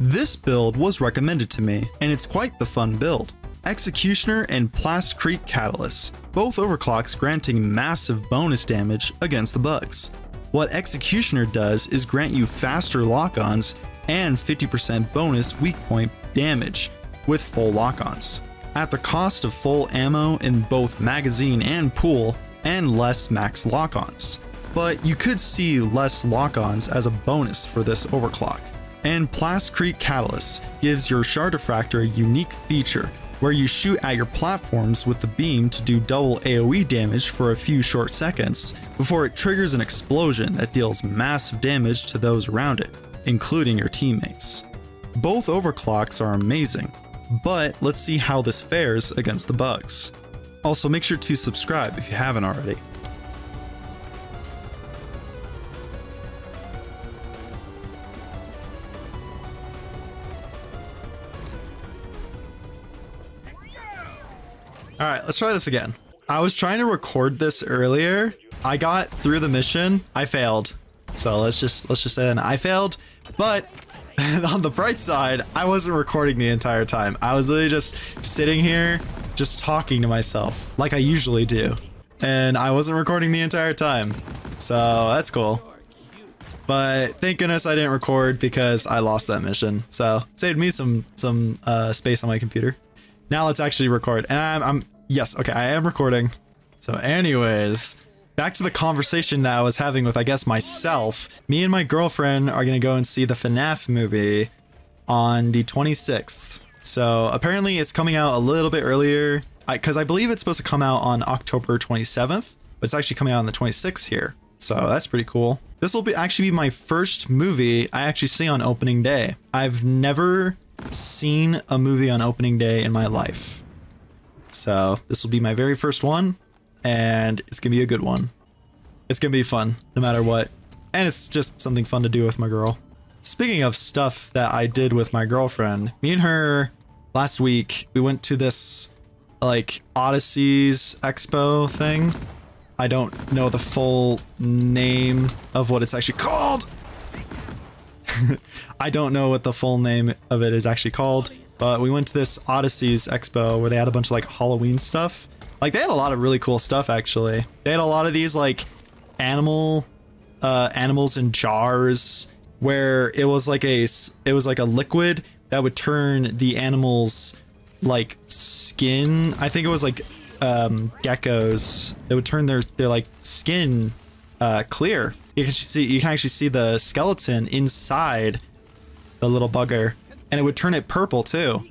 This build was recommended to me, and it's quite the fun build. Executioner and Plastcrete Catalyst, both overclocks granting massive bonus damage against the bugs. What Executioner does is grant you faster lock-ons and 50% bonus weak point damage with full lock-ons, at the cost of full ammo in both magazine and pool, and less max lock-ons. But you could see less lock-ons as a bonus for this overclock. And Plastcrete Catalyst gives your Shard Diffractor a unique feature where you shoot at your platforms with the beam to do double AoE damage for a few short seconds before it triggers an explosion that deals massive damage to those around it, including your teammates. Both overclocks are amazing, but let's see how this fares against the bugs. Also, make sure to subscribe if you haven't already. All right, let's try this again. I was trying to record this earlier. I got through the mission. I failed. So let's just let's just say that I failed. But on the bright side, I wasn't recording the entire time. I was literally just sitting here, just talking to myself like I usually do. And I wasn't recording the entire time. So that's cool. But thank goodness I didn't record because I lost that mission. So saved me some some uh, space on my computer. Now let's actually record. And I'm, I'm, yes, okay, I am recording. So anyways, back to the conversation that I was having with, I guess, myself. Me and my girlfriend are going to go and see the FNAF movie on the 26th. So apparently it's coming out a little bit earlier because I, I believe it's supposed to come out on October 27th, but it's actually coming out on the 26th here. So that's pretty cool. This will be actually be my first movie I actually see on opening day. I've never seen a movie on opening day in my life. So this will be my very first one, and it's gonna be a good one. It's gonna be fun, no matter what. And it's just something fun to do with my girl. Speaking of stuff that I did with my girlfriend, me and her last week, we went to this like Oddities Expo thing. I don't know the full name of what it's actually called. I don't know what the full name of it is actually called, but we went to this Oddities Expo where they had a bunch of like Halloween stuff. Like they had a lot of really cool stuff actually. They had a lot of these like animal uh animals in jars where it was like a it was like a liquid that would turn the animals like skin. I think it was like um geckos. It would turn their their like skin uh clear. You can see you can actually see the skeleton inside the little bugger and it would turn it purple too.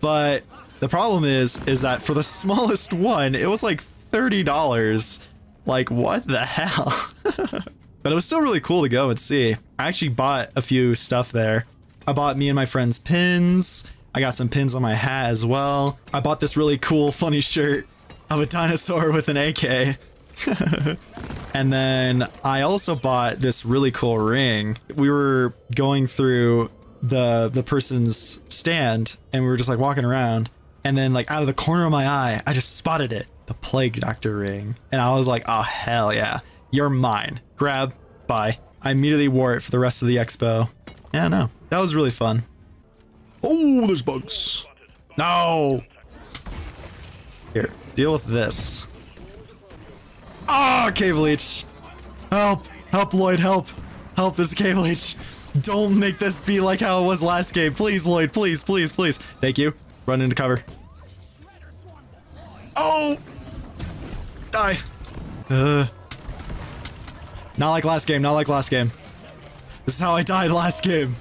But the problem is is that for the smallest one it was like $30 like what the hell? But it was still really cool to go and see. I actually bought a few stuff there. I bought me and my friends pins. I got some pins on my hat as well. I bought this really cool funny shirt of a dinosaur with an ak and then I also bought this really cool ring. We were going through the the person's stand and we were just like walking around and then like out of the corner of my eye, I just spotted it. The plague doctor ring. And I was like, "Oh hell yeah. You're mine. Grab. Bye." I immediately wore it for the rest of the expo. Yeah, no. That was really fun. Oh, there's bugs. No. Here, deal with this. Oh, cave leech. Help. Help, Lloyd, help. Help, this cave leech. Don't make this be like how it was last game. Please, Lloyd, please, please, please. Thank you. Run into cover. Oh! Die. Uh. Not like last game, not like last game. This is how I died last game.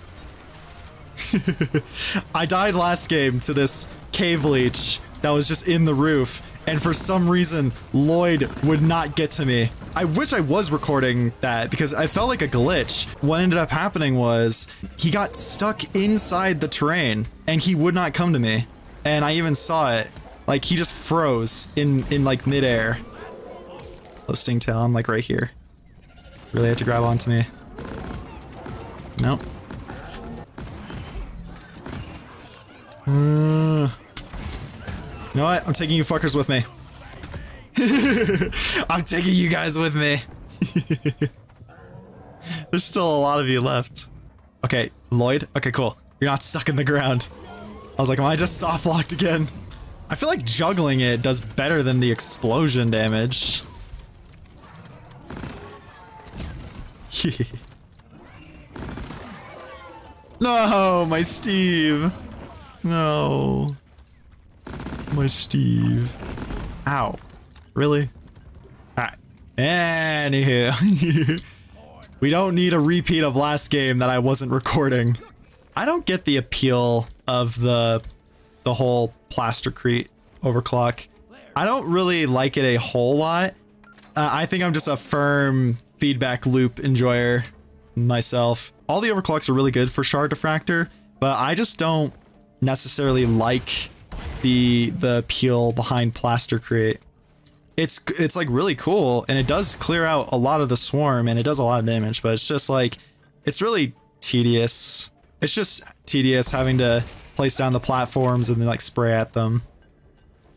I died last game to this cave leech that was just in the roof and for some reason, Lloyd would not get to me. I wish I was recording that because I felt like a glitch. What ended up happening was he got stuck inside the terrain and he would not come to me. And I even saw it. Like he just froze in, in like midair. Oh, Stingtail, I'm like right here. Really had to grab onto me. Nope. Uh, you know what? I'm taking you fuckers with me. I'm taking you guys with me. There's still a lot of you left. Okay, Lloyd. Okay, cool. You're not stuck in the ground. I was like, am I just soft locked again? I feel like juggling it does better than the explosion damage. no, my Steve. No. My Steve. Ow. Really? Anywho. we don't need a repeat of last game that I wasn't recording. I don't get the appeal of the the whole Plastercrete overclock. I don't really like it a whole lot. Uh, I think I'm just a firm feedback loop enjoyer myself. All the overclocks are really good for Shard Diffractor, but I just don't necessarily like the the appeal behind Plastercrete. It's it's like really cool and it does clear out a lot of the swarm and it does a lot of damage, but it's just like it's really tedious. It's just tedious having to place down the platforms and then like spray at them.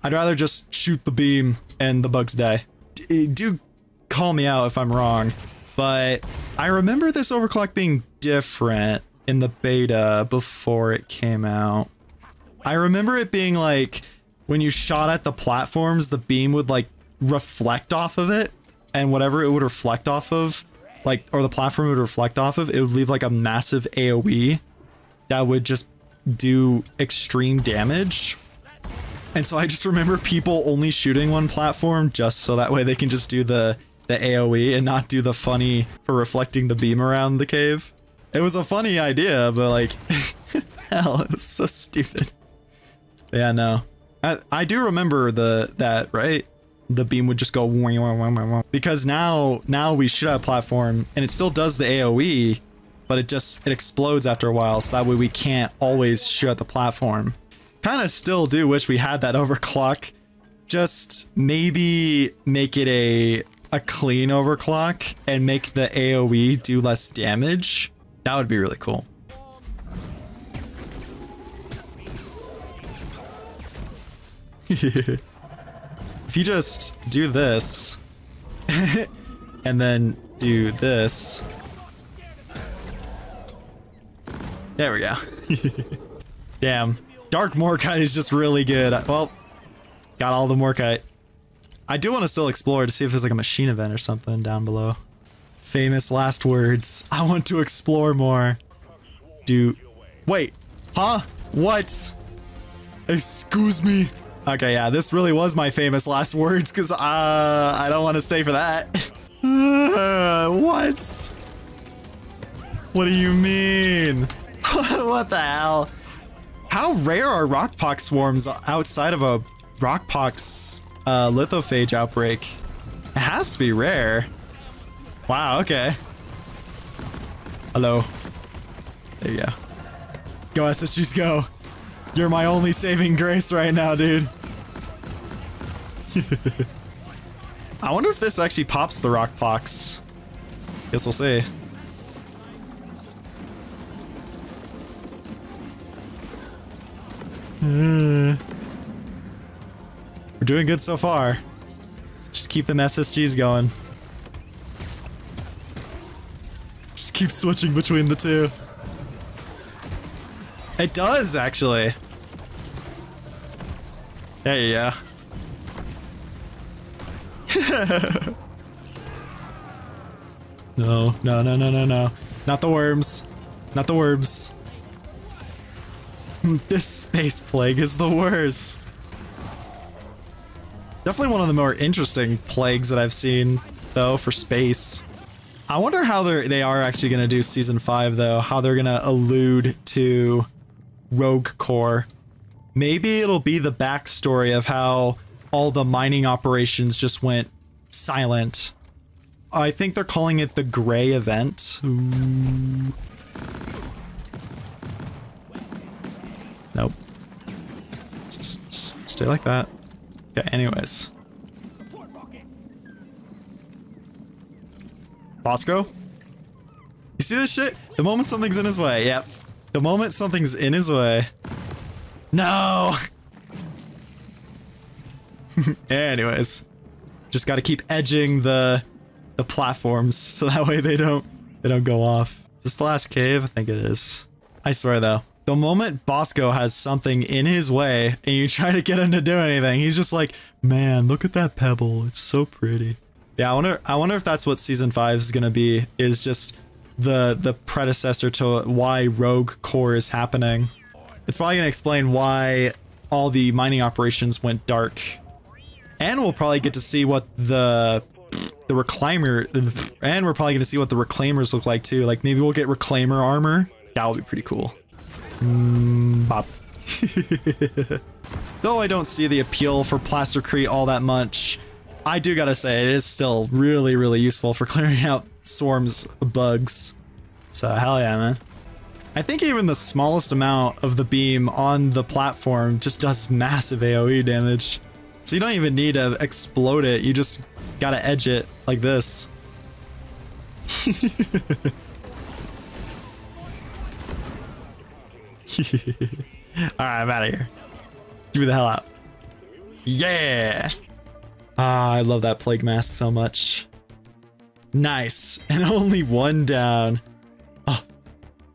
I'd rather just shoot the beam and the bugs die. D do call me out if I'm wrong, but I remember this overclock being different in the beta before it came out. I remember it being like when you shot at the platforms, the beam would like reflect off of it and whatever it would reflect off of, like, or the platform would reflect off of, it would leave like a massive AoE that would just do extreme damage. And so I just remember people only shooting one platform just so that way they can just do the, the AoE and not do the funny for reflecting the beam around the cave. It was a funny idea, but like, hell, it was so stupid. Yeah, no. I, I do remember the that, right? The beam would just go because now now we shoot at a platform and it still does the AoE, but it just it explodes after a while, so that way we can't always shoot at the platform. Kind of still do wish we had that overclock. Just maybe make it a a clean overclock and make the AoE do less damage. That would be really cool. If you just do this, and then do this. There we go. Damn. Dark Morkite is just really good. Well, got all the Morkite. I do want to still explore to see if there's like a machine event or something down below. Famous last words. I want to explore more. Do... Wait. Huh? What? Excuse me. Okay, yeah, this really was my famous last words because uh, I don't want to stay for that. uh, what? What do you mean? what the hell? How rare are rockpox swarms outside of a rockpox uh, lithophage outbreak? It has to be rare. Wow, okay. Hello. There you go. Go SSGs, go. You're my only saving grace right now, dude. I wonder if this actually pops the rock pox. Guess we'll see. Uh, we're doing good so far. Just keep them SSGs going. Just keep switching between the two. It does, actually. Yeah, yeah. no, no, no, no, no, no. Not the worms. Not the worms. this space plague is the worst. Definitely one of the more interesting plagues that I've seen, though, for space. I wonder how they're, they are actually going to do Season 5, though. How they're going to allude to Rogue Core. Maybe it'll be the backstory of how all the mining operations just went silent. I think they're calling it the Gray Event. Ooh. Nope. Just, just stay like that. Okay, anyways. Bosco? You see this shit? The moment something's in his way, yep. The moment something's in his way. No! anyways. Just gotta keep edging the the platforms so that way they don't they don't go off. Is this the last cave? I think it is. I swear though. the moment Bosco has something in his way and you try to get him to do anything, he's just like, man, look at that pebble. It's so pretty. Yeah, I wonder I wonder if that's what season five is gonna be, is just the the predecessor to why Rogue Core is happening. It's probably gonna explain why all the mining operations went dark. And we'll probably get to see what the the reclaimer and we're probably gonna see what the reclaimers look like too. Like maybe we'll get reclaimer armor. That would be pretty cool. Mm, bop. Though I don't see the appeal for Plastercrete all that much, I do gotta say, it is still really, really useful for clearing out swarms of bugs. So, hell yeah, man. I think even the smallest amount of the beam on the platform just does massive AoE damage. So you don't even need to explode it, you just gotta edge it like this. Alright, I'm out of here. Get me the hell out. Yeah! Ah, I love that plague mask so much. Nice. And only one down.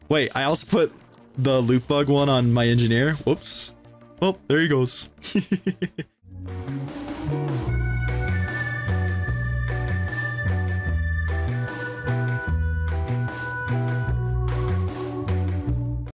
Wait, I also put the loot bug one on my engineer. Whoops. Oh, there he goes.